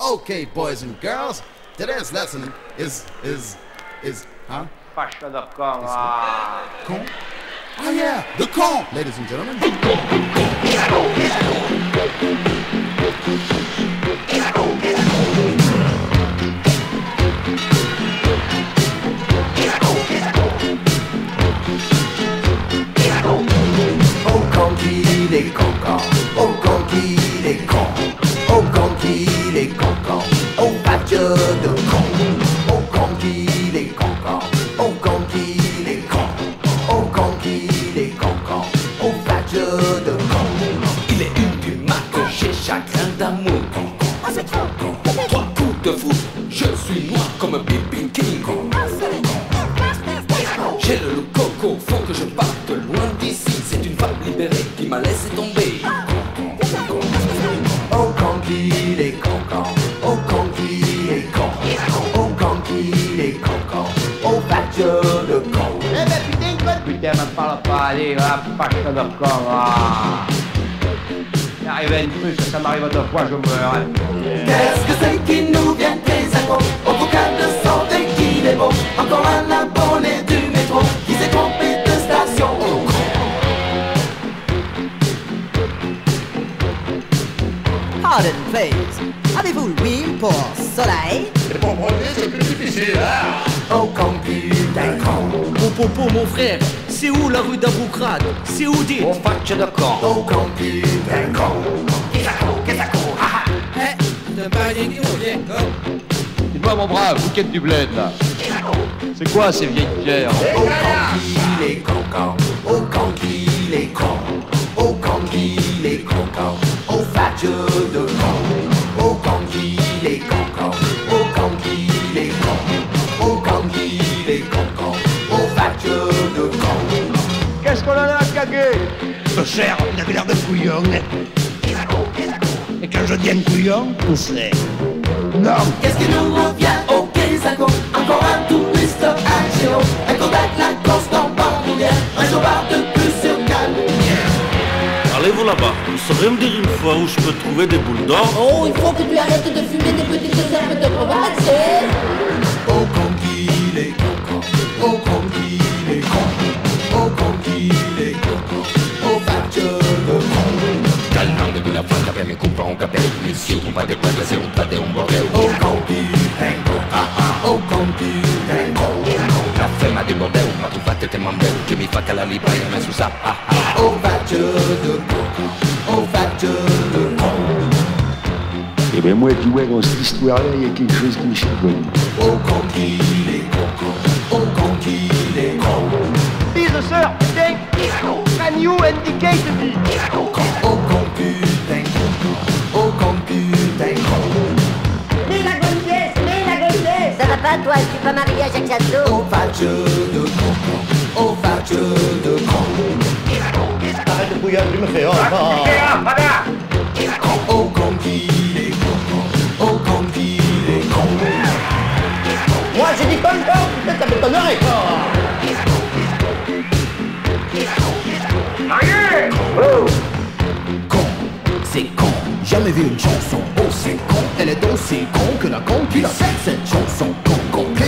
Okay, boys and girls, today's lesson is, is, is, huh? Faixa da cama. Con? Oh yeah, the con, ladies and gentlemen. Oh quand il est cancan, oh quand il est cancan, pas que de con, oh quand il est cancan, oh quand il est con, oh quand il est cancan, pas que de con. Il est une du matin, j'ai chagrin d'amour. Trois coups de fou, je suis noir comme un Bibi King. J'ai le look coco, faut que je parte loin d'ici. C'est une femme libérée qui m'a laissé tomber. Oh pas que de con. Eh ben putain, quoi Putain, me parle pas, allez, la faixa da cama. Il arrive un truc, ça m'arrive deux fois, je meurs. Qu'est-ce que c'est qui nous vient des accros Au vocal de santé qu'il est beau Encore un abonné du métro Qui s'est trompé de station Pardon, please. Avez-vous l'huile pour soleil Oh quand putain con Mon popo, mon frère, c'est où la rue d'Aboukrad? C'est où dit? Oh, faccia da con. Oh quand putain con? Dis-moi mon brave, vous qui êtes du bled là. C'est quoi ces vieilles pierres? Oh quand il est cancan Oh quand il est con. Oh quand il est cancan Oh fâche de con Oh quand de Qu'est-ce qu'on en a à caguer cher, il avait l'air de couillon. Et quand je dis un couillon, c'est... Non, Qu'est-ce qui nous revient au Kézako Encore un touriste à Géo. Un contact Lacoste en bandoulière Un jobard de plus sur Cannes. Allez-vous là-bas, vous saurez me dire une fois où je peux trouver des boules d'or. Oh, il faut que tu arrêtes de fumer des petites herbes de province. Oh quand il est cancan Oh de de un bordello. Oh est con Ah ah Oh est con La ferma di bordello, ma tu fate te mambello. Che mi fa che la lipa e me su sa. Ah ah. Oh fâche de con Oh fâche de con Eh bien moi, tu vois, dans cette histoire-là, il y a quelque chose qui me chicote. Oh est cancan Oh Fils de sœur, putain Can you indicate Oh Oh putain Mais la gonzesse, mais la gonzesse. Ça va pas, toi, je suis pas mariée à Jacques Chasseau. Oh fâche de con. Oh fâche de con. Arrête de bouillon, tu me fais. Ah, voilà Oh il est con. Oh quand il est con. Moi j'ai dit peut-être ça m'étonnerait quoi Con, c'est con Jamais vu une chanson aussi con. Elle est aussi con que la con qui l'a Cette chanson. Con, con, con